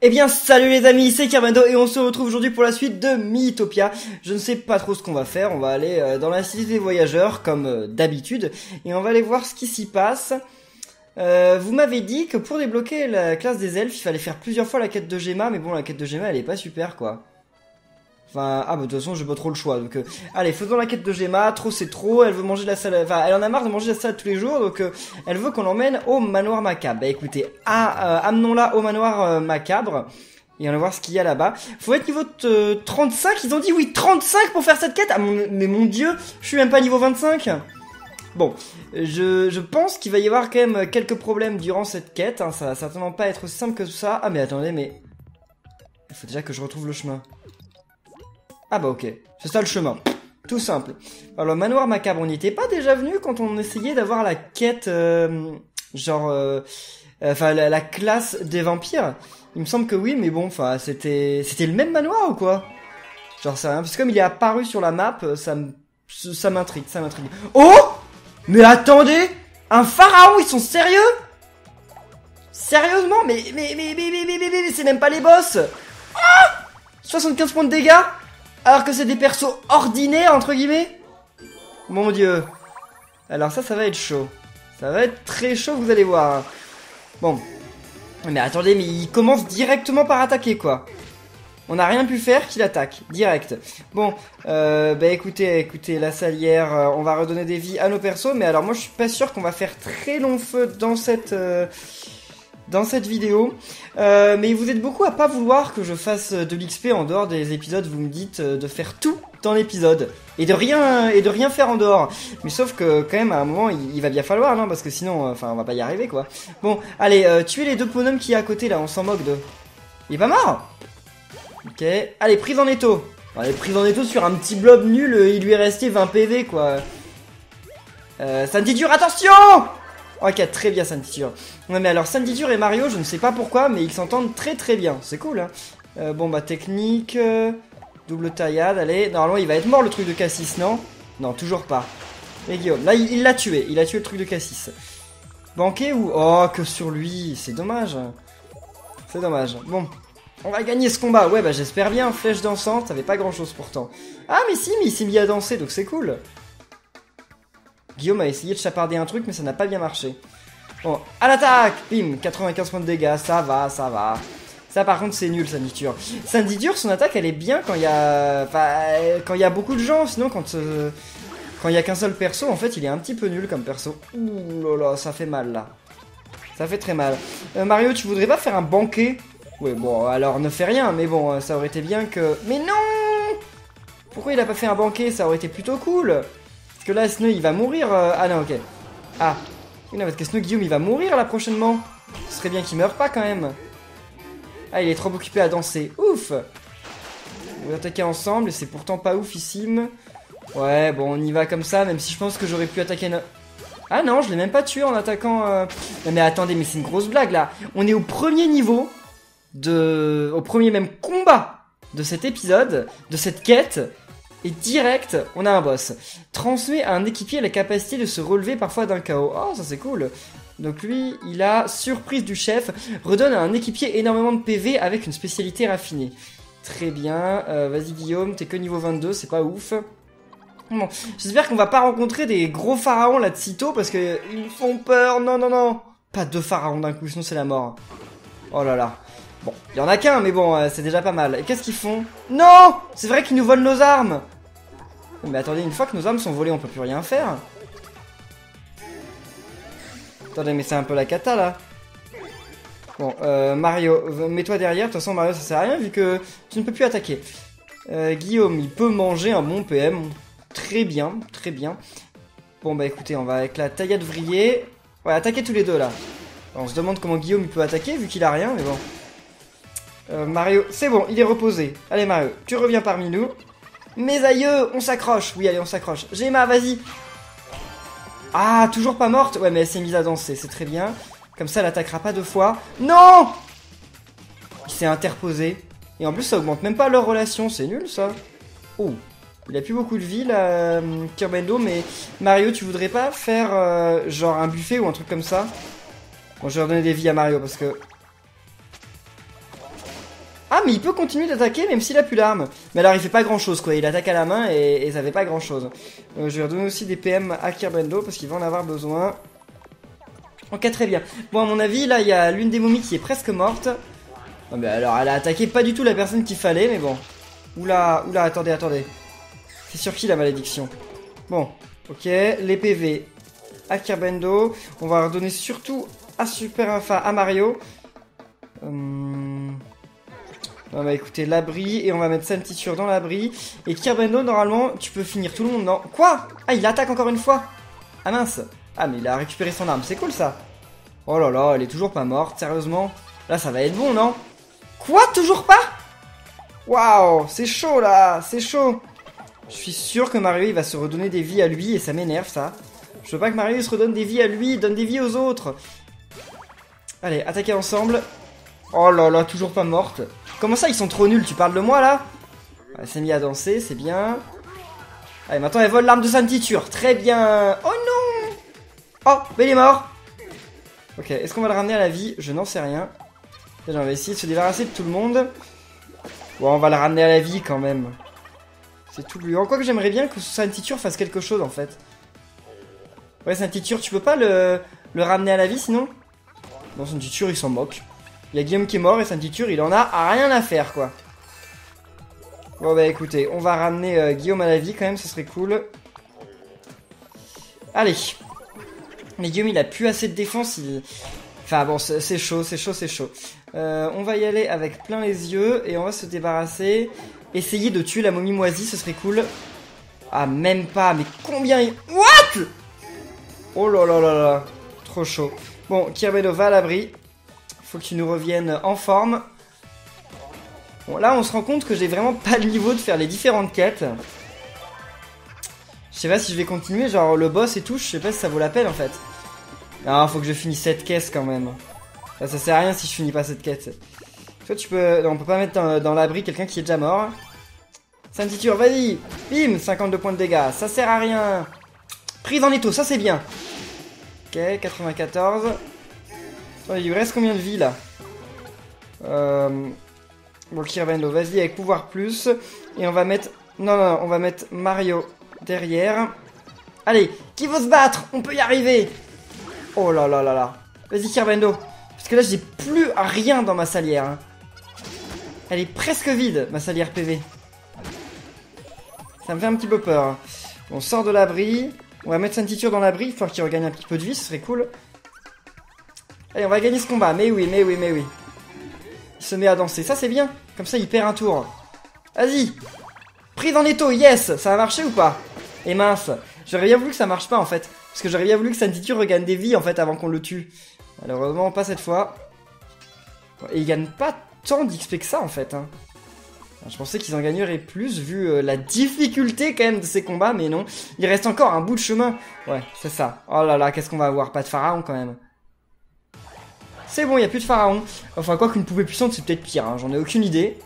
Eh bien salut les amis, c'est Kermando et on se retrouve aujourd'hui pour la suite de Mythopia. Je ne sais pas trop ce qu'on va faire, on va aller euh, dans la cité des voyageurs comme euh, d'habitude et on va aller voir ce qui s'y passe. Euh, vous m'avez dit que pour débloquer la classe des elfes, il fallait faire plusieurs fois la quête de Gemma, mais bon la quête de Gemma elle est pas super quoi. Enfin, ah bah de toute façon j'ai pas trop le choix. Donc, euh, allez, faisons la quête de Gemma. Trop c'est trop. Elle veut manger de la salade. Enfin, elle en a marre de manger de la salade tous les jours. Donc, euh, elle veut qu'on l'emmène au manoir macabre. Bah écoutez, euh, amenons-la au manoir macabre. Et on va voir ce qu'il y a là-bas. Faut être niveau 35. Ils ont dit oui 35 pour faire cette quête? Ah mon, mais mon dieu, je suis même pas niveau 25. Bon, je, je pense qu'il va y avoir quand même quelques problèmes durant cette quête. Hein. Ça va certainement pas être aussi simple que ça. Ah mais attendez, mais il faut déjà que je retrouve le chemin. Ah bah ok, c'est ça le chemin. Tout simple. Alors, manoir macabre, on n'y était pas déjà venu quand on essayait d'avoir la quête, euh, genre, euh, enfin, la, classe des vampires Il me semble que oui, mais bon, enfin, c'était, c'était le même manoir ou quoi Genre, c'est rien, parce que comme il est apparu sur la map, ça ça m'intrigue, ça m'intrigue. Oh Mais attendez Un pharaon, ils sont sérieux Sérieusement mais mais, mais, mais, mais, mais, mais, mais c'est même pas les boss ah 75 points de dégâts alors que c'est des persos ordinaires, entre guillemets Mon dieu. Alors ça, ça va être chaud. Ça va être très chaud, vous allez voir. Bon. Mais attendez, mais il commence directement par attaquer, quoi. On n'a rien pu faire qu'il attaque, direct. Bon, euh, bah écoutez, écoutez, la salière, euh, on va redonner des vies à nos persos, mais alors moi je suis pas sûr qu'on va faire très long feu dans cette... Euh, dans cette vidéo. Euh, mais vous êtes beaucoup à pas vouloir que je fasse de l'XP en dehors des épisodes. Vous me dites euh, de faire tout dans l'épisode et de rien et de rien faire en dehors. Mais sauf que quand même à un moment il, va bien falloir non parce que sinon euh, enfin on va pas y arriver quoi. Bon allez tuez les deux bonhommes qui est à côté là. On s'en moque de. Il est pas mort? Ok allez prise en étau. Allez prise en étau sur un petit blob nul. Il lui est resté 20 PV quoi. Euh, ça dit dur attention Ok, très bien Sandy Ouais, mais alors Sandy et Mario, je ne sais pas pourquoi, mais ils s'entendent très très bien. C'est cool, hein. Euh, bon, bah, technique, euh, double taillade, allez. Normalement, il va être mort le truc de Cassis, non? Non, toujours pas. Et Guillaume, là, il l'a tué. Il a tué le truc de Cassis. Banqué ou... Oh, que sur lui. C'est dommage. C'est dommage. Bon. On va gagner ce combat. Ouais, bah j'espère bien. Flèche dansante, ça avait pas grand chose pourtant. Ah, mais si, mais il s'est mis à danser, donc c'est cool. Guillaume a essayé de chaparder un truc, mais ça n'a pas bien marché. Bon, à l'attaque Bim 95 points de dégâts, ça va, ça va. Ça par contre c'est nul Sandy Dur. Sandy Dur, son attaque elle est bien quand il y a... quand il y a beaucoup de gens, sinon quand... Euh, il y a qu'un seul perso, en fait il est un petit peu nul comme perso. Ouh là là, ça fait mal là. Ça fait très mal. Euh, Mario, tu voudrais pas faire un banquet? Oui, bon, alors ne fais rien, mais bon, euh, ça aurait été bien que... Mais non Pourquoi il a pas fait un banquet? Ça aurait été plutôt cool que là, Snow, il va mourir. Euh, ah non, ok. Ah. non, parce que Snow Guillaume, il va mourir là prochainement. Ce serait bien qu'il meure pas quand même. Ah, il est trop occupé à danser. Ouf On va attaquer ensemble c'est pourtant pas oufissime. Ouais, bon, on y va comme ça, même si je pense que j'aurais pu attaquer... Ah non, je l'ai même pas tué en attaquant... Euh, non mais attendez, mais c'est une grosse blague là. On est au premier niveau de... Au premier même combat de cet épisode, de cette quête. Et direct, on a un boss. Transmet à un équipier la capacité de se relever parfois d'un chaos. Oh, ça c'est cool. Donc lui, il a surprise du chef, redonne à un équipier énormément de PV avec une spécialité raffinée. Très bien, euh, vas-y Guillaume, t'es que niveau 22, c'est pas ouf. Bon, j'espère qu'on va pas rencontrer des gros pharaons là de sitôt parce que ils font peur. Non, non, non. Pas deux pharaons d'un coup, sinon c'est la mort. Oh là là. Il y en a qu'un, mais bon, euh, c'est déjà pas mal. Et qu'est-ce qu'ils font? Non C'est vrai qu'ils nous volent nos armes Mais attendez, une fois que nos armes sont volées, on peut plus rien faire. Attendez, mais c'est un peu la cata, là. Bon, euh, Mario, mets-toi derrière. De toute façon, Mario, ça sert à rien, vu que tu ne peux plus attaquer. Euh, Guillaume, il peut manger un bon PM. Très bien, très bien. Bon, bah écoutez, on va avec la taillade vrillée. Ouais, attaquer tous les deux, là. On se demande comment Guillaume il peut attaquer, vu qu'il a rien, mais bon. Euh, Mario, c'est bon, il est reposé. Allez Mario, tu reviens parmi nous. Mes aïeux, on s'accroche. Oui, allez, on s'accroche. Gemma, vas-y. Ah, toujours pas morte Ouais, mais elle s'est mise à danser, c'est très bien. Comme ça, elle attaquera pas deux fois. Non Il s'est interposé. Et en plus, ça augmente même pas leur relation, c'est nul ça. Oh, il a plus beaucoup de vie là, Kirbendo, mais Mario, tu voudrais pas faire euh, genre un buffet ou un truc comme ça? Bon, je vais redonner des vies à Mario parce que Ah, mais il peut continuer d'attaquer même s'il a plus d'armes. Mais alors, il fait pas grand chose, quoi. Il attaque à la main et, ça fait pas grand chose. Euh, je vais redonner aussi des PM à Kirbendo parce qu'il va en avoir besoin. Ok, très bien. Bon, à mon avis, là, il y a l'une des momies qui est presque morte. Non, mais alors, elle a attaqué pas du tout la personne qu'il fallait, mais bon. Oula, oula, attendez, attendez. C'est sur qui la malédiction? Bon, ok, les PV à Kirbendo. On va redonner surtout à Super Infa, à Mario. Hum... On va écouter l'abri et on va mettre Santissure dans l'abri. Et Kirbendo, normalement, tu peux finir tout le monde, non Quoi? Ah, il attaque encore une fois. Ah mince. Ah, mais il a récupéré son arme, c'est cool ça. Oh là là, elle est toujours pas morte, sérieusement. Là, ça va être bon, non? Quoi? Toujours pas? Waouh C'est chaud, là C'est chaud. Je suis sûr que Mario, il va se redonner des vies à lui et ça m'énerve, ça. Je veux pas que Mario se redonne des vies à lui, donne des vies aux autres. Allez, attaquez ensemble. Oh là là, toujours pas morte. Comment ça, ils sont trop nuls Tu parles de moi, là Elle s'est mise à danser, c'est bien. Allez, maintenant, elle vole l'arme de Santiture. Très bien. Oh non Oh, mais il est mort Ok, est-ce qu'on va le ramener à la vie Je n'en sais rien. On va essayer de se débarrasser de tout le monde. Bon, on va le ramener à la vie, quand même. C'est tout lui. En quoi que j'aimerais bien que Santiture fasse quelque chose, en fait. Ouais, Santiture, tu peux pas le, ramener à la vie, sinon? Non, Santiture, il s'en moque. Il y a Guillaume qui est mort et Saint-Titure, il en a rien à faire, quoi. Bon, bah écoutez, on va ramener euh, Guillaume à la vie quand même, ce serait cool. Allez. Mais Guillaume, il a plus assez de défense, il... Enfin bon, c'est chaud, c'est chaud, c'est chaud. Euh, on va y aller avec plein les yeux et on va se débarrasser. Essayer de tuer la momie moisie, ce serait cool. Ah, même pas, mais combien il... What? Oh là là là là. Trop chaud. Bon, Kirbedo va à l'abri. Faut que tu nous reviennes en forme. Bon, là, on se rend compte que j'ai vraiment pas le niveau de faire les différentes quêtes. Je sais pas si je vais continuer, genre le boss et tout, je sais pas si ça vaut la peine en fait. Non, faut que je finisse cette caisse quand même. ça sert à rien si je finis pas cette quête. Toi, tu peux... Non, on peut pas mettre dans, l'abri quelqu'un qui est déjà mort. Saintiture, vas-y Bim 52 points de dégâts, ça sert à rien Prise en étau, ça c'est bien Ok, 94 il lui reste combien de vie là euh... Bon, Kirvendo, vas-y avec pouvoir plus. Et on va mettre... Non, non, on va mettre Mario derrière. Allez, qui veut se battre? On peut y arriver Oh là là là là. Vas-y Kirvendo. Parce que là, j'ai plus rien dans ma salière. Hein. Elle est presque vide, ma salière PV. Ça me fait un petit peu peur. Hein. On sort de l'abri. On va mettre Saint-Titure dans l'abri, il qu'il regagne un petit peu de vie, ce serait cool. Allez, on va gagner ce combat. Mais oui, mais oui, mais oui. Il se met à danser. Ça, c'est bien. Comme ça, il perd un tour. Vas-y. Prise en étau, yes Ça a marché ou pas? Et mince. J'aurais bien voulu que ça marche pas, en fait. Parce que j'aurais bien voulu que Santitu regagne des vies, en fait, avant qu'on le tue. Malheureusement, pas cette fois. Et il gagne pas tant d'XP que ça, en fait. Hein. Je pensais qu'ils en gagneraient plus, vu euh, la difficulté, quand même, de ces combats. Mais non. Il reste encore un bout de chemin. Ouais, c'est ça. Oh là là, qu'est-ce qu'on va avoir? Pas de pharaon, quand même. C'est bon, il n'y a plus de pharaon. Enfin, quoi qu'une poupée puissante, c'est peut-être pire, hein, j'en ai aucune idée.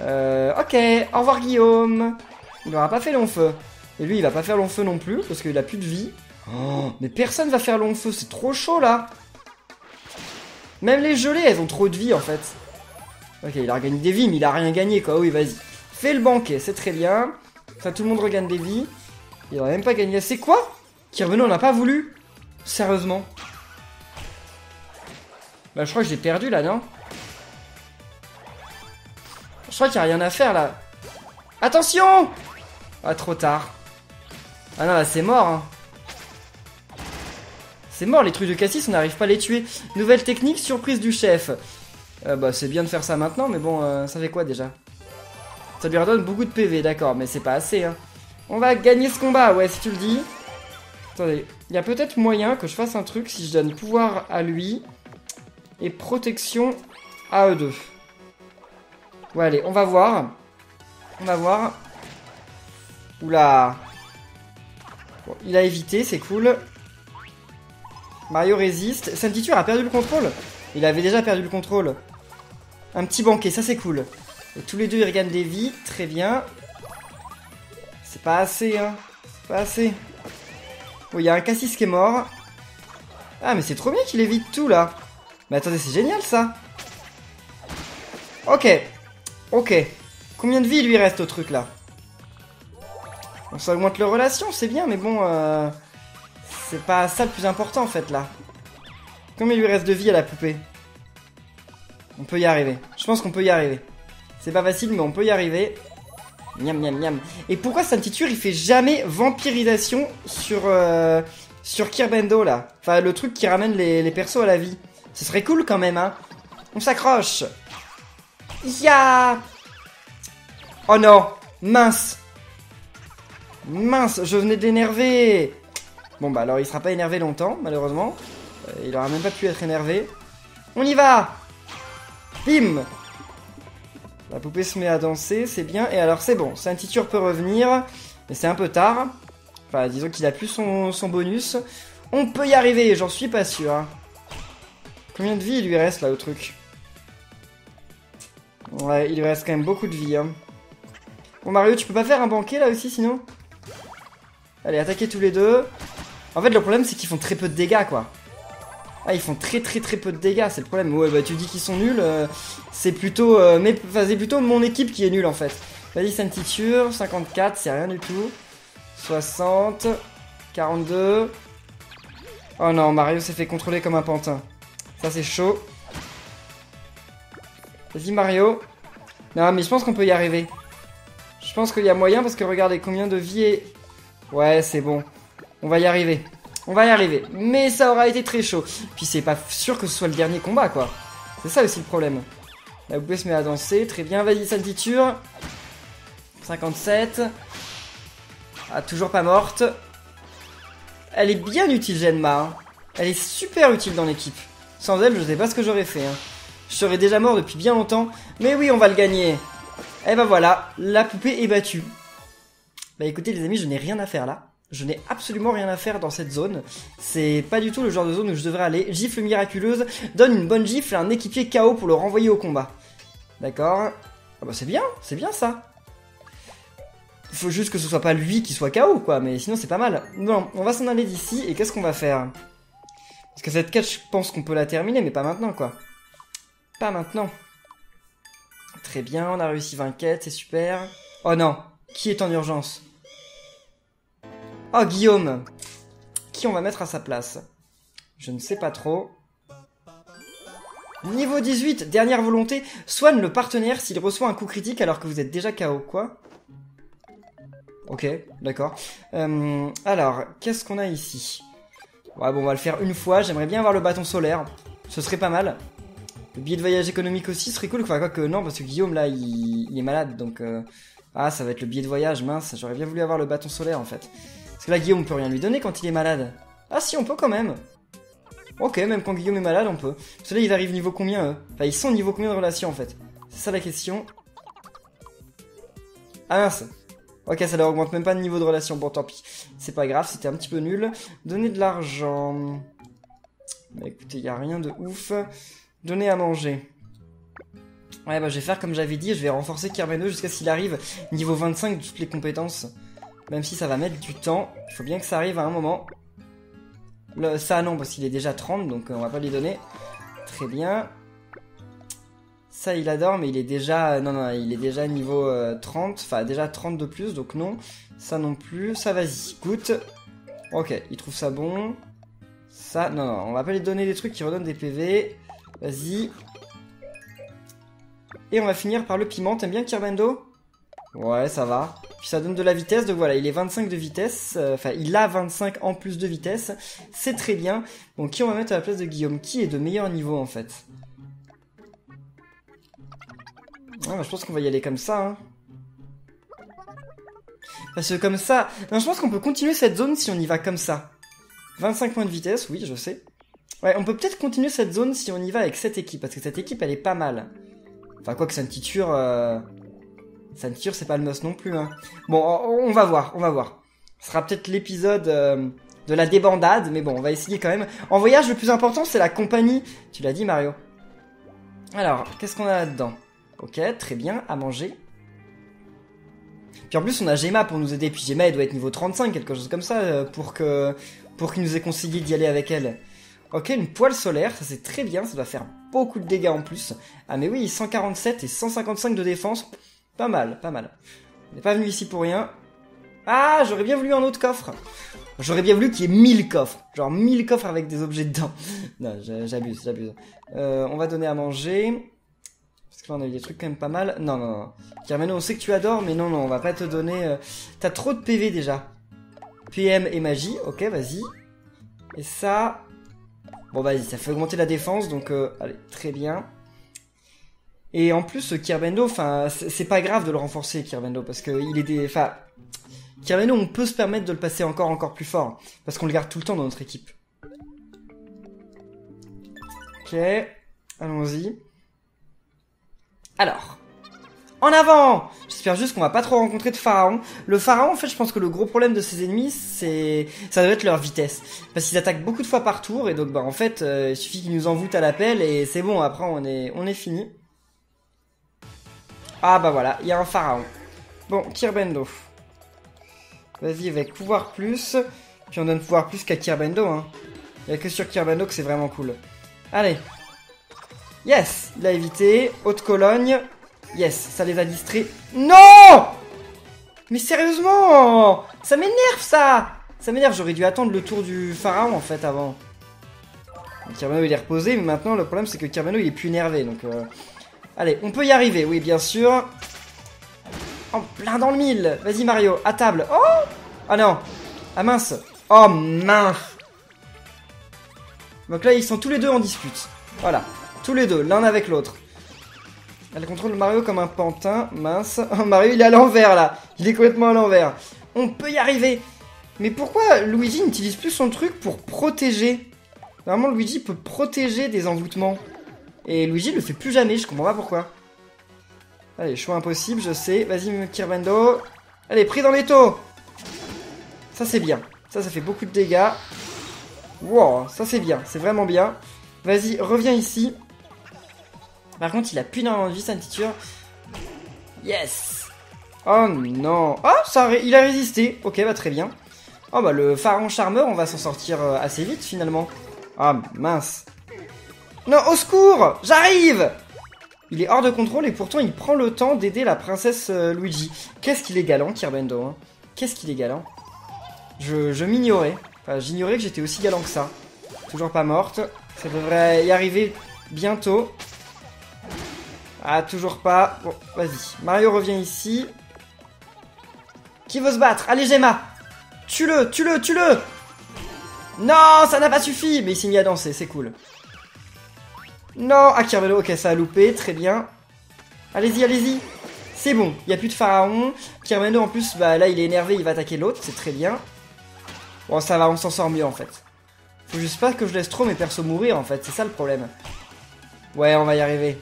Euh, ok, au revoir Guillaume. Il n'aura pas fait long feu. Et lui, il va pas faire long feu non plus, parce qu'il a plus de vie. Oh, mais personne va faire long feu, c'est trop chaud là. Même les gelées, elles ont trop de vie en fait. Ok, il a gagné des vies, mais il a rien gagné quoi. Oui, vas-y. Fais le banquet, c'est très bien. Ça, tout le monde regagne des vies. Il a même pas gagné. C'est quoi? Qui on n'a pas voulu Sérieusement bah je crois que j'ai perdu là, non Je crois qu'il n'y a rien à faire là. Attention Ah, trop tard. Ah non, là c'est mort. Hein. C'est mort, les trucs de Cassis, on n'arrive pas à les tuer. Nouvelle technique, surprise du chef. Euh, bah c'est bien de faire ça maintenant, mais bon, euh, ça fait quoi déjà Ça lui redonne beaucoup de PV, d'accord, mais c'est pas assez. Hein. On va gagner ce combat, ouais, si tu le dis. Attendez, il y a peut-être moyen que je fasse un truc si je donne pouvoir à lui et protection à eux deux. Ouais, allez, on va voir. On va voir. Oula. Bon, il a évité, c'est cool. Mario résiste. Saint-Titure a perdu le contrôle. Il avait déjà perdu le contrôle. Un petit banquet, ça c'est cool. Tous les deux, ils regagnent des vies. Très bien. C'est pas assez, hein. C'est pas assez. Bon, il y a un Cassis qui est mort. Ah, mais c'est trop bien qu'il évite tout, là. Mais attendez, c'est génial ça Ok. Ok. Combien de vie lui reste au truc là? On ça augmente leur relation, c'est bien, mais bon... Euh, c'est pas ça le plus important en fait là. Combien il lui reste de vie à la poupée? On peut y arriver. Je pense qu'on peut y arriver. C'est pas facile, mais on peut y arriver. Miam, miam, miam. Et pourquoi Saint-Titur, il fait jamais vampirisation sur, euh, sur Kirbendo, là? Enfin, le truc qui ramène les, les persos à la vie. Ce serait cool, quand même, hein On s'accroche Ya Oh non Mince Mince, je venais de l'énerver Bon, bah alors, il sera pas énervé longtemps, malheureusement. Euh, il aura même pas pu être énervé. On y va Bim la poupée se met à danser, c'est bien. Et alors c'est bon, Saint-Titur peut revenir, mais c'est un peu tard. Enfin, disons qu'il a plus son, bonus. On peut y arriver, j'en suis pas sûr. Hein. Combien de vie il lui reste là au truc? Ouais, il lui reste quand même beaucoup de vie. Hein. Bon Mario, tu peux pas faire un banquet là aussi sinon? Allez, attaquez tous les deux. En fait, le problème c'est qu'ils font très peu de dégâts quoi. Ah, ils font très très très peu de dégâts, c'est le problème. Ouais, bah tu dis qu'ils sont nuls, euh, c'est plutôt, euh, mais c'est plutôt mon équipe qui est nulle en fait. Vas-y, Saint-Titure, 54, c'est rien du tout. 60, 42. Oh non, Mario s'est fait contrôler comme un pantin. Ça c'est chaud. Vas-y Mario. Non, mais je pense qu'on peut y arriver. Je pense qu'il y a moyen parce que regardez combien de vie est... Ouais, c'est bon. On va y arriver. On va y arriver. Mais ça aura été très chaud. Puis c'est pas sûr que ce soit le dernier combat, quoi. C'est ça aussi le problème. La poupée se met à danser. Très bien, vas-y, Saltiture. 57. Ah, toujours pas morte. Elle est bien utile, Genma. Hein. Elle est super utile dans l'équipe. Sans elle, je sais pas ce que j'aurais fait. Hein. Je serais déjà mort depuis bien longtemps. Mais oui, on va le gagner. Et eh ben voilà, la poupée est battue. Bah écoutez les amis, je n'ai rien à faire là. Je n'ai absolument rien à faire dans cette zone. C'est pas du tout le genre de zone où je devrais aller. Gifle miraculeuse donne une bonne gifle à un équipier KO pour le renvoyer au combat. D'accord Ah bah c'est bien, c'est bien ça. Faut juste que ce soit pas lui qui soit KO quoi, mais sinon c'est pas mal. Bon, on va s'en aller d'ici et qu'est-ce qu'on va faire? Parce que cette quête je pense qu'on peut la terminer mais pas maintenant quoi. Pas maintenant. Très bien, on a réussi 20 quêtes, c'est super. Oh non, qui est en urgence? Oh, Guillaume Qui on va mettre à sa place? Je ne sais pas trop. Niveau 18, dernière volonté, soigne le partenaire s'il reçoit un coup critique alors que vous êtes déjà KO. Quoi? Ok, d'accord. Euh, alors, qu'est-ce qu'on a ici? Ouais, bon, on va le faire une fois. J'aimerais bien avoir le bâton solaire. Ce serait pas mal. Le billet de voyage économique aussi serait cool. Enfin, quoi que non, parce que Guillaume, là, il, est malade. Donc, euh, ah, ça va être le billet de voyage, mince. J'aurais bien voulu avoir le bâton solaire, en fait. Parce que là, Guillaume, on peut rien lui donner quand il est malade. Ah si, on peut quand même. Ok, même quand Guillaume est malade, on peut. Parce que là, ils niveau combien, eux? Enfin, ils sont niveau combien de relation, en fait? C'est ça la question. Ah mince Ok, ça leur augmente même pas de niveau de relation. Bon, tant pis. C'est pas grave, c'était un petit peu nul. Donner de l'argent. Bah écoutez, y a rien de ouf. Donner à manger. Ouais, bah je vais faire comme j'avais dit, je vais renforcer Kermeno jusqu'à ce qu'il arrive niveau 25 de toutes les compétences. Même si ça va mettre du temps, il faut bien que ça arrive à un moment. Ça non, parce qu'il est déjà 30, donc euh, on va pas lui donner. Très bien. Ça il adore, mais il est déjà... Non, non, il est déjà niveau 30. Euh, enfin, déjà 30 de plus, donc non. Ça non plus. Ça vas-y, goûte. Ok, il trouve ça bon. Ça, non, non, on va pas lui donner des trucs qui redonnent des PV. Vas-y. Et on va finir par le piment. T'aimes bien Kirbando Ouais, ça va. Puis ça donne de la vitesse, donc voilà, il est 25 de vitesse. Euh, enfin, il a 25 en plus de vitesse. C'est très bien. Bon, qui on va mettre à la place de Guillaume? Qui est de meilleur niveau, en fait? Ah, Je pense qu'on va y aller comme ça, hein. Parce que comme ça... Non, je pense qu'on peut continuer cette zone si on y va comme ça. 25 points de vitesse, oui, je sais. Ouais, on peut peut-être continuer cette zone si on y va avec cette équipe, parce que cette équipe, elle est pas mal. Enfin, quoi que ça ne titure... Euh... Ça ne tire, c'est pas le must non plus. Hein. Bon, on va voir, on va voir. Ce sera peut-être l'épisode euh, de la débandade, mais bon, on va essayer quand même. En voyage, le plus important, c'est la compagnie. Tu l'as dit, Mario. Alors, qu'est-ce qu'on a là-dedans? Ok, très bien, à manger. Puis en plus, on a Gemma pour nous aider. Puis Gemma, elle doit être niveau 35, quelque chose comme ça, euh, pour que pour qu'il nous ait conseillé d'y aller avec elle. Ok, une poêle solaire, ça c'est très bien, ça va faire beaucoup de dégâts en plus. Ah mais oui, 147 et 155 de défense. Pas mal, pas mal. On n'est pas venu ici pour rien. Ah, j'aurais bien voulu un autre coffre. J'aurais bien voulu qu'il y ait 1000 coffres. Genre 1000 coffres avec des objets dedans. non, j'abuse, j'abuse. Euh, on va donner à manger. Parce que là, on a eu des trucs quand même pas mal. Non, non, non. Carmeno, on sait que tu adores, mais non, non, on va pas te donner... Euh, t'as trop de PV déjà. PM et magie, ok, vas-y. Et ça... Bon, vas-y, ça fait augmenter la défense, donc... Euh, allez, très bien. Et en plus, Kirbendo, enfin, c'est pas grave de le renforcer, Kirbendo, parce que il est des... Enfin, Kirbendo, on peut se permettre de le passer encore, encore plus fort, parce qu'on le garde tout le temps dans notre équipe. Ok, allons-y. Alors, en avant J'espère juste qu'on va pas trop rencontrer de pharaon. Le pharaon, en fait, je pense que le gros problème de ses ennemis, c'est... Ça doit être leur vitesse. Parce qu'ils attaquent beaucoup de fois par tour, et donc, bah, en fait, euh, il suffit qu'ils nous envoûtent à l'appel, et c'est bon, après, on est, on est fini. Ah, bah voilà, il y a un pharaon. Bon, Kirbendo. Vas-y, avec pouvoir plus. Puis on donne pouvoir plus qu'à Kirbendo, hein. Il n'y a que sur Kirbendo que c'est vraiment cool. Allez, Yes Il a évité. Haute Cologne. Yes, ça les a distraits. Non Mais sérieusement Ça m'énerve ça Ça m'énerve, j'aurais dû attendre le tour du pharaon en fait avant. Kirmano il est reposé, mais maintenant le problème c'est que Kirmano il est plus énervé donc... Euh... Allez, on peut y arriver, oui bien sûr. En plein dans le mille Vas-y Mario, à table. Oh Ah non Ah mince Oh mince Donc là ils sont tous les deux en dispute. Voilà. Tous les deux, l'un avec l'autre. Elle contrôle Mario comme un pantin. Mince. Oh, Mario, il est à l'envers, là. Il est complètement à l'envers. On peut y arriver. Mais pourquoi Luigi n'utilise plus son truc pour protéger? Normalement, Luigi peut protéger des envoûtements. Et Luigi le fait plus jamais, je comprends pas pourquoi. Allez, choix impossible, je sais. Vas-y, Kirbendo. Allez, pris dans les taux Ça, c'est bien. Ça, ça fait beaucoup de dégâts. Wow, ça, c'est bien. C'est vraiment bien. Vas-y, reviens ici. Par contre, il a plus énormément de vie, Saint-Titure. Yes Oh non Oh, ça il a résisté Ok, bah très bien. Oh bah le pharaon charmeur, on va s'en sortir euh, assez vite finalement. Ah mince. Non, au secours J'arrive Il est hors de contrôle et pourtant il prend le temps d'aider la princesse euh, Luigi. Qu'est-ce qu'il est galant, Kirbendo hein Qu'est-ce qu'il est galant Je, je m'ignorais. Enfin, j'ignorais que j'étais aussi galant que ça. Toujours pas morte. Ça devrait y arriver bientôt. Ah, toujours pas. Bon, vas-y. Mario revient ici. Qui veut se battre? Allez, Gemma Tue-le, tue-le, tue-le Non, ça n'a pas suffi Mais il s'est mis à danser, c'est cool. Non Ah, ok, ça a loupé, très bien. Allez-y, allez-y C'est bon, il n'y a plus de pharaon. Kirvelo, en plus, bah là, il est énervé, il va attaquer l'autre, c'est très bien. Bon, ça va, on s'en sort mieux, en fait. Faut juste pas que je laisse trop mes persos mourir, en fait, c'est ça le problème. Ouais, on va y arriver.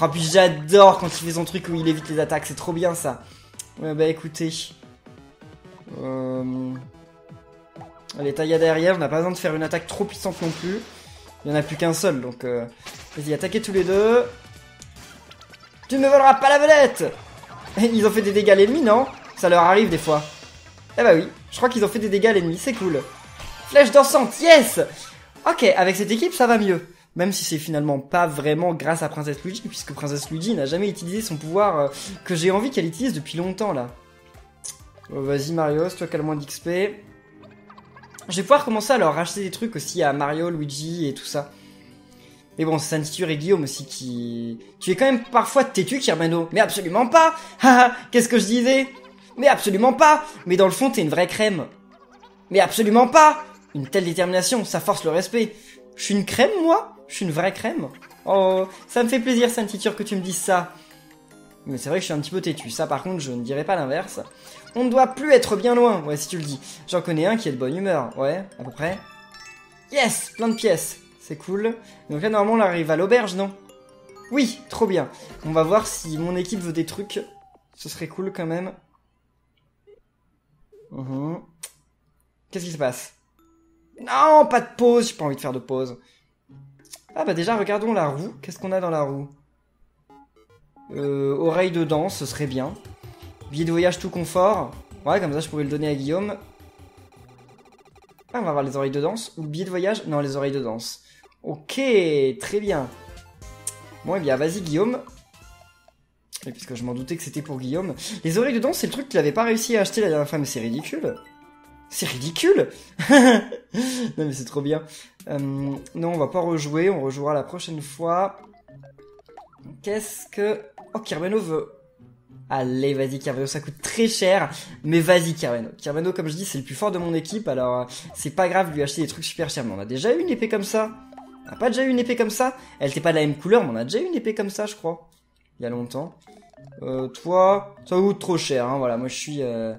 Oh, j'adore quand il fait son truc où il évite les attaques, c'est trop bien ça. Ouais, bah écoutez. Euh... Allez, Taïa derrière, on n'a pas besoin de faire une attaque trop puissante non plus. Il n'y en a plus qu'un seul, donc... Euh... Vas-y, attaquez tous les deux. Tu ne me voleras pas la vedette Ils ont fait des dégâts à l'ennemi, non? Ça leur arrive des fois. Eh bah oui, je crois qu'ils ont fait des dégâts à l'ennemi, c'est cool. Flèche dansante, yes Ok, avec cette équipe, ça va mieux. Même si c'est finalement pas vraiment grâce à Princesse Luigi, puisque Princesse Luigi n'a jamais utilisé son pouvoir euh, que j'ai envie qu'elle utilise depuis longtemps là. Oh, Vas-y Mario, toi qui as le moins d'XP. Je vais pouvoir commencer à leur racheter des trucs aussi à Mario, Luigi et tout ça. Mais bon, c'est Saint-Titur et Guillaume aussi qui... Tu es quand même parfois têtu, Kirmano. Mais absolument pas Haha, qu'est-ce que je disais? Mais absolument pas Mais dans le fond, t'es une vraie crème. Mais absolument pas Une telle détermination, ça force le respect. Je suis une crème, moi? Je suis une vraie crème Oh, ça me fait plaisir, saint titure que tu me dises ça. Mais c'est vrai que je suis un petit peu têtu. Ça, par contre, je ne dirais pas l'inverse. On ne doit plus être bien loin, ouais, si tu le dis. J'en connais un qui est de bonne humeur, ouais, à peu près. Yes Plein de pièces. C'est cool. Donc là, normalement, on arrive à l'auberge, non? Oui, trop bien. On va voir si mon équipe veut des trucs. Ce serait cool, quand même. Mhm. Qu'est-ce qui se passe? Non, pas de pause. J'ai pas envie de faire de pause. Ah bah déjà, regardons la roue. Qu'est-ce qu'on a dans la roue? Euh, Oreille de danse, ce serait bien. Billet de voyage tout confort. Ouais, comme ça, je pourrais le donner à Guillaume. Ah, on va voir les oreilles de danse. Ou billet de voyage? Non, les oreilles de danse. Ok, très bien. Bon, et eh bien, vas-y, Guillaume. Et puisque je m'en doutais que c'était pour Guillaume. Les oreilles dedans, c'est le truc qu'il avait pas réussi à acheter la dernière fois, mais c'est ridicule. C'est ridicule Non mais c'est trop bien. Euh, non, on va pas rejouer, on rejouera la prochaine fois. Qu'est-ce que... Oh, Kirbeno veut... Allez, vas-y, Kirbeno, ça coûte très cher, mais vas-y, Kirbeno. Kirbeno, comme je dis, c'est le plus fort de mon équipe, alors euh, c'est pas grave de lui acheter des trucs super chers. Mais on a déjà eu une épée comme ça. On a pas déjà eu une épée comme ça Elle était pas de la même couleur, mais on a déjà eu une épée comme ça, je crois. Il y a longtemps. Euh, toi, ça coûte trop cher, hein, voilà, moi je suis... Euh,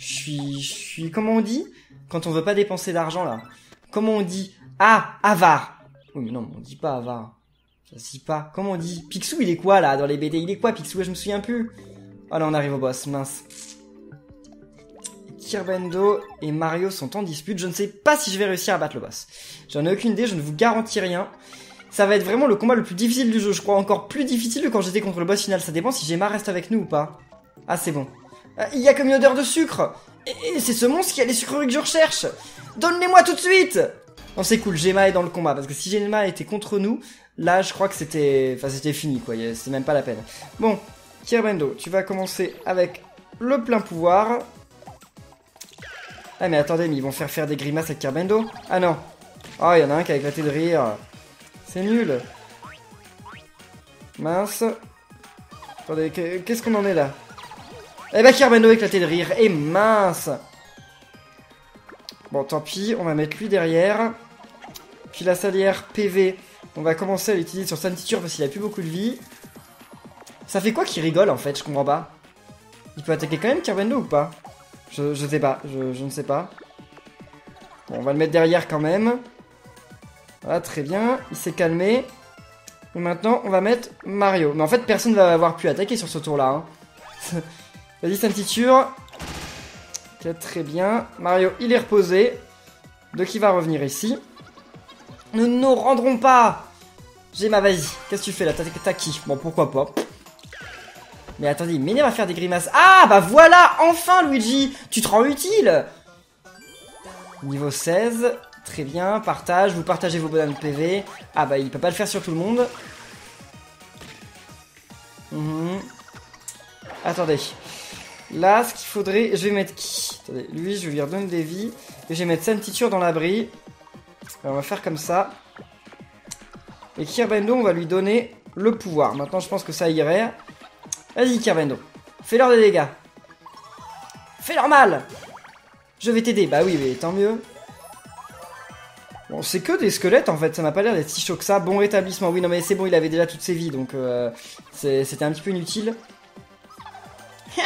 je suis... Je suis... Comment on dit Quand on veut pas dépenser d'argent, là? Comment on dit Ah, avare Oui, mais non, on dit pas avare. Ça se dit pas. Comment on dit Picsou, il est quoi, là, dans les BD Il est quoi, Picsou? Je me souviens plus. Oh là, on arrive au boss, mince. Kirbendo et Mario sont en dispute. Je ne sais pas si je vais réussir à battre le boss. J'en ai aucune idée, je ne vous garantis rien. Ça va être vraiment le combat le plus difficile du jeu, je crois. Encore plus difficile que quand j'étais contre le boss final. Ça dépend si Gemma reste avec nous ou pas. Ah, c'est bon. Euh, il y a comme une odeur de sucre. Et, c'est ce monstre qui a les sucreries que je recherche. Donne-les-moi tout de suite Non, c'est cool, Gemma est dans le combat. Parce que si Gemma était contre nous, là, je crois que c'était... Enfin, c'était fini, quoi. C'est même pas la peine. Bon, Kirbendo, tu vas commencer avec le plein pouvoir. Ah mais attendez, mais ils vont faire faire des grimaces avec Kirbendo Ah non. Oh, il y en a un qui a éclaté de rire. C'est nul. Mince. Attendez, qu'est-ce qu'on en est là? Eh bah Kirbendo a éclaté de rire. Et mince Bon, tant pis, on va mettre lui derrière. Puis la salière PV, on va commencer à l'utiliser sur Santiture parce qu'il a plus beaucoup de vie. Ça fait quoi qu'il rigole en fait Je comprends pas. Il peut attaquer quand même Kirbendo ou pas? Je, je, sais pas, je, je, ne sais pas. Bon, on va le mettre derrière quand même. Voilà, très bien. Il s'est calmé. Et maintenant, on va mettre Mario. Mais en fait, personne ne va avoir pu attaquer sur ce tour-là. Hein. Vas-y, Santiture. Ok, très bien. Mario, il est reposé. Donc, il va revenir ici. Nous ne nous rendrons pas J'ai ma vas-y. Qu'est-ce que tu fais là? T'as qui? Bon, pourquoi pas. Mais attendez, il m'énerve à faire des grimaces. Ah, bah voilà, enfin, Luigi Tu te rends utile Niveau 16, très bien, partage, vous partagez vos bonhommes PV. Ah bah, il peut pas le faire sur tout le monde. Mhm. Attendez. Là, ce qu'il faudrait... Je vais mettre qui? Attendez, lui, je vais lui redonner des vies. Et je vais mettre Santiture dans l'abri. On va faire comme ça. Et Kirbendo, on va lui donner le pouvoir. Maintenant, je pense que ça irait. Vas-y, Kirvendo. Fais-leur des dégâts. Fais-leur mal Je vais t'aider. Bah oui, mais tant mieux. Bon, c'est que des squelettes en fait, ça m'a pas l'air d'être si chaud que ça. Bon rétablissement, oui, non mais c'est bon, il avait déjà toutes ses vies, donc euh, c'était un petit peu inutile.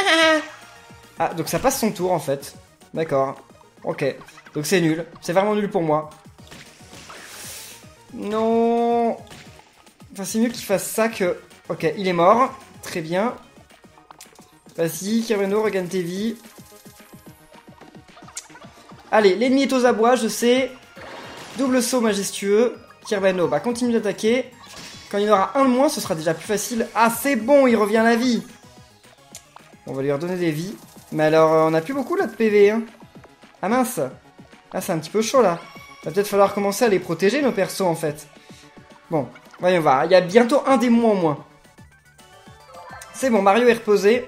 ah, donc ça passe son tour en fait. D'accord. Ok. Donc c'est nul. C'est vraiment nul pour moi. Non. Enfin, c'est mieux qu'il fasse ça que... Ok, il est mort. Très bien. Vas-y, Kireno, regagne tes vies. Allez, l'ennemi est aux abois, je sais. Double saut majestueux. Kirvano, bah continue d'attaquer. Quand il y en aura un de moins, ce sera déjà plus facile. Ah, c'est bon, il revient à la vie. On va lui redonner des vies. Mais alors, euh, on a plus beaucoup là de PV. Hein. Ah mince. Ah, c'est un petit peu chaud là. Va peut-être falloir commencer à les protéger nos persos en fait. Bon, voyons voir. Il y a bientôt un démon en moins. C'est bon, Mario est reposé.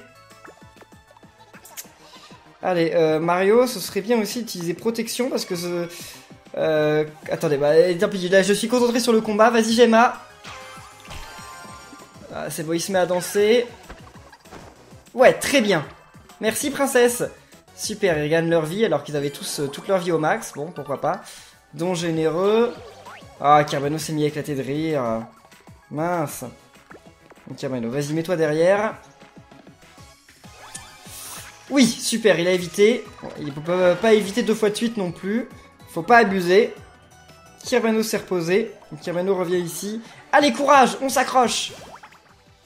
Allez, euh, Mario, ce serait bien aussi d'utiliser protection parce que... Ce, euh, attendez, bah, là, je suis concentré sur le combat. Vas-y, Gemma. Ah, c'est bon, il se met à danser. Ouais, très bien. Merci, princesse. Super, ils gagnent leur vie alors qu'ils avaient tous euh, toute leur vie au max. Bon, pourquoi pas. Don généreux. Ah, Carbano s'est mis à éclater de rire. Mince. Kirbeno, vas-y, mets-toi derrière. Oui, super, il a évité. il peut pas, éviter deux fois de suite non plus. Faut pas abuser. Kirbeno s'est reposé. Kirbeno revient ici. Allez, courage, on s'accroche.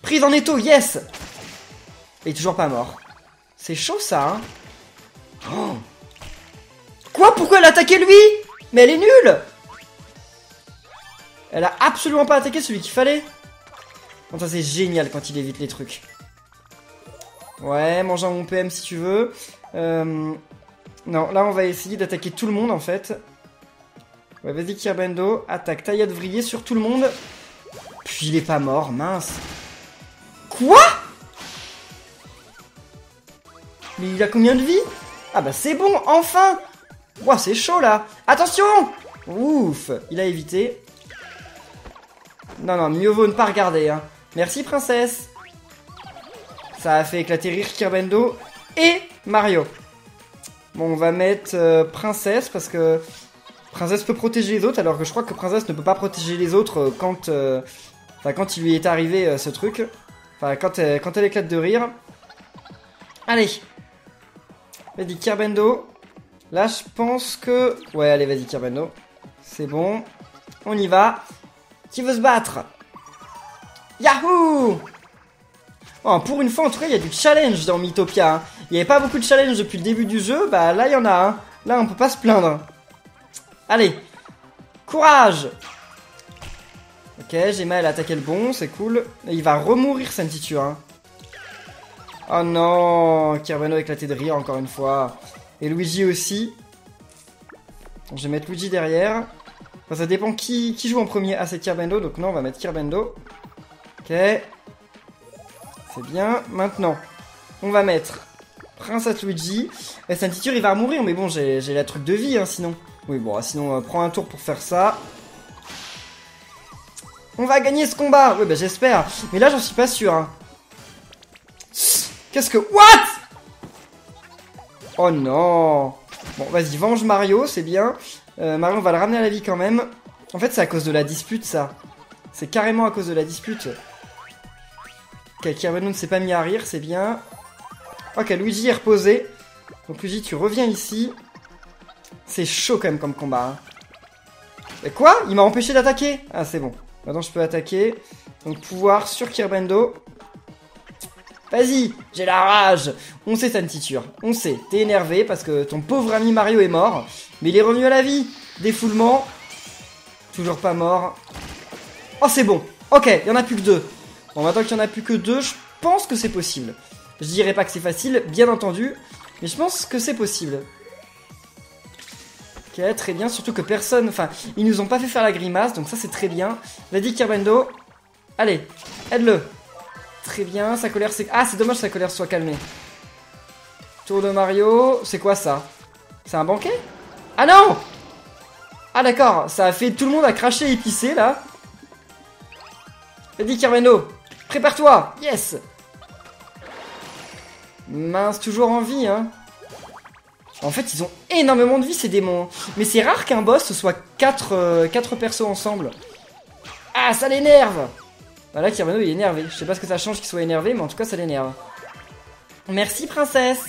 Prise en étau, yes est toujours pas mort. C'est chaud ça, hein oh. Quoi Pourquoi elle a attaqué lui? Mais elle est nulle Elle a absolument pas attaqué celui qu'il fallait. c'est génial quand il évite les trucs. Ouais, mange un mon PM si tu veux. Euh, non, là on va essayer d'attaquer tout le monde en fait. Ouais, vas-y Kirbendo, attaque taillade vrillée sur tout le monde. Puis il est pas mort, mince. Quoi? Mais il a combien de vie Ah bah c'est bon, enfin Ouah, c'est chaud là Attention Ouf Il a évité. Non, non, mieux vaut ne pas regarder. Hein. Merci, princesse. Ça a fait éclater rire Kirbendo et Mario. Bon, on va mettre euh, princesse parce que princesse peut protéger les autres, alors que je crois que princesse ne peut pas protéger les autres euh, quand, euh, quand il lui est arrivé ce truc. Enfin, quand elle éclate de rire. Allez. Vas-y, Kirbendo. Là, je pense que... Ouais, allez, vas-y, Kirbendo. C'est bon. On y va. Qui veut se battre? Yahoo oh, Pour une fois, en tout cas, il y a du challenge dans Mythopia. Hein. Il n'y avait pas beaucoup de challenge depuis le début du jeu. Bah là, il y en a un. Là, on peut pas se plaindre. Allez. Courage Ok, j'ai mal à attaquer le bon, c'est cool. il va remourir, Sentitu. Hein. Oh non Kirbano éclaté de rire encore une fois. Et Luigi aussi. Je vais mettre Luigi derrière ça dépend qui, joue en premier. Ah, c'est Kirbendo, donc non, on va mettre Kirbendo. Ok. C'est bien. Maintenant, on va mettre Princesse Luigi. Et Saint-Titur, il va mourir, mais bon, j'ai la truc de vie, hein, sinon. Oui, bon, ah, sinon, euh, prends un tour pour faire ça. On va gagner ce combat Oui, bah j'espère. Mais là, j'en suis pas sûr. Hein. Qu'est-ce que... What? Oh non Bon, vas-y, venge Mario, c'est bien. Euh, Mario, on va le ramener à la vie quand même. En fait, c'est à cause de la dispute, ça. C'est carrément à cause de la dispute. Ok, Kirwano ne s'est pas mis à rire, c'est bien. Ok, Luigi est reposé. Donc Luigi, tu reviens ici. C'est chaud quand même comme combat. Hein. Mais quoi? Il m'a empêché d'attaquer Ah, c'est bon. Maintenant, je peux attaquer. Donc, pouvoir sur Kirbendo. Vas-y, j'ai la rage On sait sa titure, on sait, t'es énervé parce que ton pauvre ami Mario est mort, mais il est revenu à la vie Défoulement, toujours pas mort. Oh c'est bon, ok, il y en a plus que deux. Bon maintenant qu'il y en a plus que deux, je pense que c'est possible. Je dirais pas que c'est facile, bien entendu, mais je pense que c'est possible. Ok, très bien, surtout que personne, enfin, ils nous ont pas fait faire la grimace, donc ça c'est très bien. Vas-y Kirbendo, allez, aide-le. Très bien, sa colère c'est... Ah, c'est dommage sa colère soit calmée. Tour de Mario, c'est quoi ça? C'est un banquet? Ah non Ah d'accord, ça a fait... Tout le monde a craché et pissé, là. Vas-y, Carmeno, prépare-toi Yes Mince, toujours en vie, hein. En fait, ils ont énormément de vie, ces démons. Mais c'est rare qu'un boss soit 4 euh, quatre persos ensemble. Ah, ça l'énerve bah là, Kirvano, il est énervé. Je sais pas ce que ça change qu'il soit énervé, mais en tout cas, ça l'énerve. Merci, princesse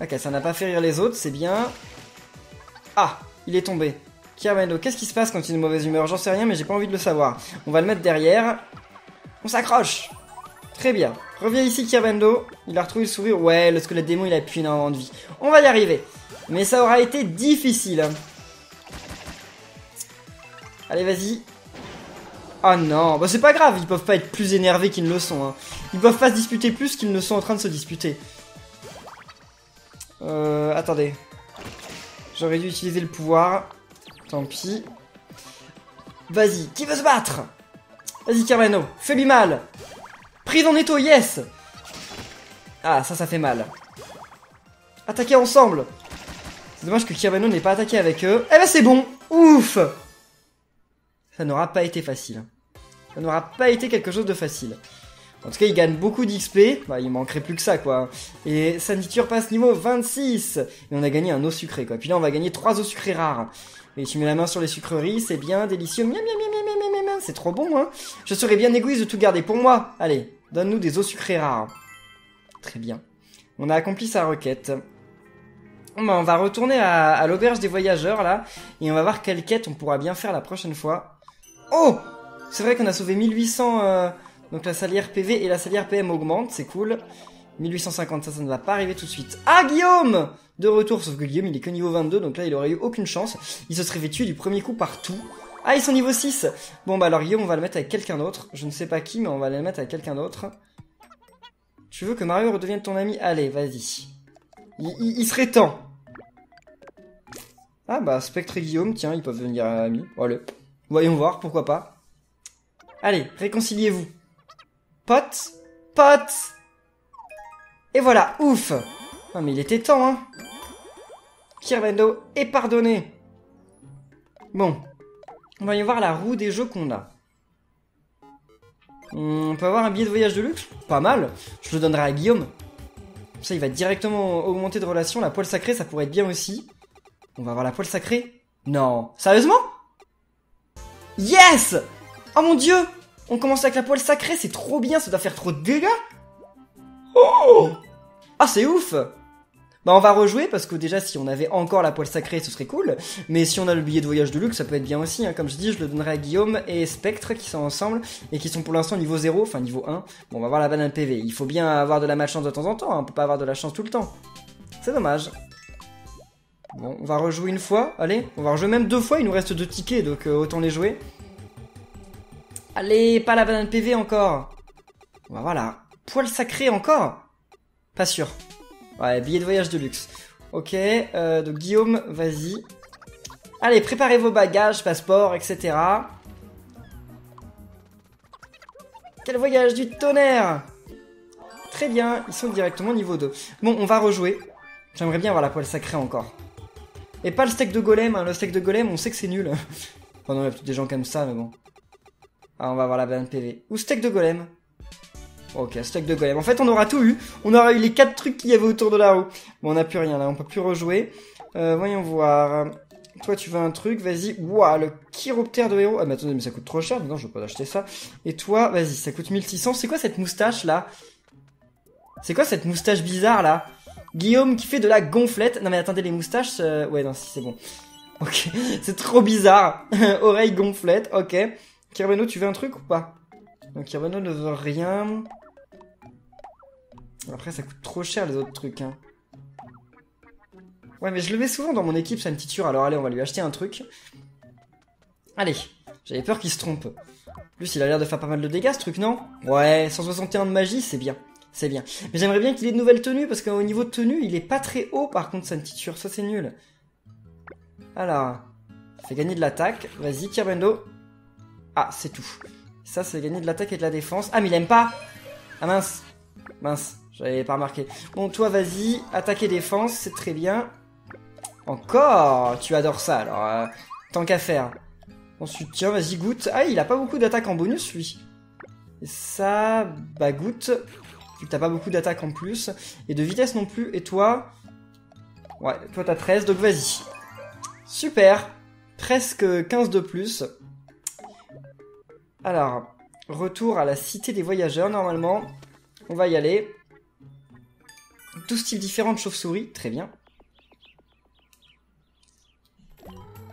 Ok, ça n'a pas fait rire les autres, c'est bien. Ah, il est tombé. Kirvano, qu'est-ce qui se passe quand il est de mauvaise humeur? J'en sais rien, mais j'ai pas envie de le savoir. On va le mettre derrière. On s'accroche Très bien. Reviens ici, Kirvando. Il a retrouvé le sourire. Ouais, le squelette démon, il a plus énormément de vie. On va y arriver. Mais ça aura été difficile. Allez, vas-y. Ah non, bah c'est pas grave, ils peuvent pas être plus énervés qu'ils ne le sont. Hein. Ils peuvent pas se disputer plus qu'ils ne sont en train de se disputer. Euh, attendez. J'aurais dû utiliser le pouvoir. Tant pis. Vas-y, qui veut se battre? Vas-y, Carmano, fais-lui mal Prise en étau, yes Ah, ça, ça fait mal. Attaquer ensemble C'est dommage que Kirvano n'ait pas attaqué avec eux. Eh ben c'est bon Ouf Ça n'aura pas été facile. Ça n'aura pas été quelque chose de facile. En tout cas, il gagne beaucoup d'XP. Bah, il manquerait plus que ça, quoi. Et Sanditure passe niveau 26. Et on a gagné un eau sucré, quoi. Puis là, on va gagner 3 eaux sucrées rares. Et tu mets la main sur les sucreries, c'est bien délicieux. Miam, miam, miam, miam, miam, miam, c'est trop bon, hein. Je serais bien égoïste de tout garder pour moi. Allez, donne-nous des eaux sucrées rares. Très bien. On a accompli sa requête. Bah, on va retourner à l'auberge des voyageurs, là. Et on va voir quelle quête on pourra bien faire la prochaine fois. Oh c'est vrai qu'on a sauvé 1800, euh, donc la salière PV et la salière PM augmente, c'est cool. 1850, ça, ça ne va pas arriver tout de suite. Ah, Guillaume De retour, sauf que Guillaume, il est que niveau 22, donc là, il aurait eu aucune chance. Il se serait fait tuer du premier coup partout. Ah, ils sont niveau 6 Bon, bah alors Guillaume, on va le mettre avec quelqu'un d'autre. Je ne sais pas qui, mais on va le mettre avec quelqu'un d'autre. Tu veux que Mario redevienne ton ami? Allez, vas-y. Il, serait temps. Ah bah, Spectre et Guillaume, tiens, ils peuvent devenir amis. Allez. Voyons voir, pourquoi pas. Allez, réconciliez-vous. Pote, pote. Et voilà, ouf. Non mais il était temps, hein. Kirvendo est pardonné. Bon. On va y voir la roue des jeux qu'on a. Hmm, on peut avoir un billet de voyage de luxe? Pas mal. Je le donnerai à Guillaume. Ça, il va directement augmenter de relation. La poêle sacrée, ça pourrait être bien aussi. On va avoir la poêle sacrée? Non. Sérieusement? Yes Oh mon dieu! On commence avec la poêle sacrée, c'est trop bien, ça doit faire trop de dégâts! Oh! Ah, c'est ouf! Bah on va rejouer parce que déjà si on avait encore la poêle sacrée ce serait cool, mais si on a le billet de voyage de luxe ça peut être bien aussi, hein. comme je dis je le donnerai à Guillaume et Spectre qui sont ensemble et qui sont pour l'instant niveau 0, enfin niveau 1, bon on va voir la banane PV, il faut bien avoir de la malchance de temps en temps, hein. on peut pas avoir de la chance tout le temps, c'est dommage. Bon on va rejouer une fois, allez, on va rejouer même deux fois, il nous reste deux tickets donc euh, autant les jouer. Allez, pas la banane PV encore. Voir la poêle sacrée encore. Pas sûr. Ouais, billet de voyage de luxe. Ok, euh, donc Guillaume, vas-y. Allez, préparez vos bagages, passeport, etc. Quel voyage du tonnerre Très bien, ils sont directement niveau 2. Bon, on va rejouer. J'aimerais bien avoir la poêle sacrée encore. Et pas le steak de golem, hein. le steak de golem, on sait que c'est nul. enfin non, il y a des gens comme ça, mais bon. Ah, on va avoir la banane PV. Ou steak de golem. Ok, steak de golem. En fait, on aura tout eu. On aura eu les quatre trucs qu'il y avait autour de la roue. Bon, on n'a plus rien là, on peut plus rejouer. Euh, voyons voir. Toi, tu veux un truc, vas-y. Ouah, le chiroptère de héros. Ah, mais attendez, mais ça coûte trop cher. Non, je veux pas acheter ça. Et toi, vas-y, ça coûte 1600. C'est quoi cette moustache là? C'est quoi cette moustache bizarre là? Guillaume qui fait de la gonflette. Non mais attendez, les moustaches... Euh, ouais, non, si, c'est bon. Ok, c'est trop bizarre. Oreille gonflette, ok. Kirbeno, tu veux un truc ou pas? Donc ne veut rien. Après, ça coûte trop cher les autres trucs. Hein. Ouais, mais je le mets souvent dans mon équipe, ça me titure. Alors allez, on va lui acheter un truc. Allez, j'avais peur qu'il se trompe. Plus, il a l'air de faire pas mal de dégâts, ce truc, non? Ouais, 161 de magie, c'est bien. C'est bien. Mais j'aimerais bien qu'il ait de nouvelles tenues, parce qu'au niveau de tenue, il est pas très haut, par contre, ça me titure. Ça, c'est nul. Alors, fait gagner de l'attaque. Vas-y, Kirbendo. Ah, c'est tout. Ça, c'est gagner de l'attaque et de la défense. Ah, mais il aime pas Ah mince Mince, j'avais pas remarqué. Bon, toi, vas-y, attaque et défense, c'est très bien. Encore Tu adores ça, alors. Euh, tant qu'à faire. Ensuite, tiens, vas-y, goûte. Ah, il a pas beaucoup d'attaque en bonus, lui. Et ça, bah, goûte. Que t'as pas beaucoup d'attaque en plus. Et de vitesse non plus. Et toi? Ouais, toi, t'as 13, donc vas-y. Super Presque 15 de plus. Alors, retour à la cité des voyageurs, normalement. On va y aller. 12 types différents de chauves-souris, très bien.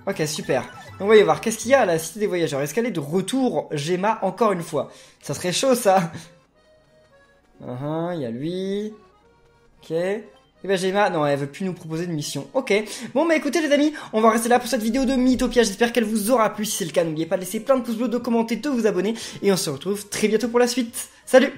Ok, super. On va y voir, qu'est-ce qu'il y a à la cité des voyageurs? Est-ce qu'elle est de retour, Gemma, encore une fois? Ça serait chaud, ça uh-huh, Il y a lui. Ok. Eh ben Gemma, non, elle veut plus nous proposer de mission. Ok. Bon, bah écoutez les amis, on va rester là pour cette vidéo de Mythopia. J'espère qu'elle vous aura plu. Si c'est le cas, n'oubliez pas de laisser plein de pouces bleus, de commenter, de vous abonner. Et on se retrouve très bientôt pour la suite. Salut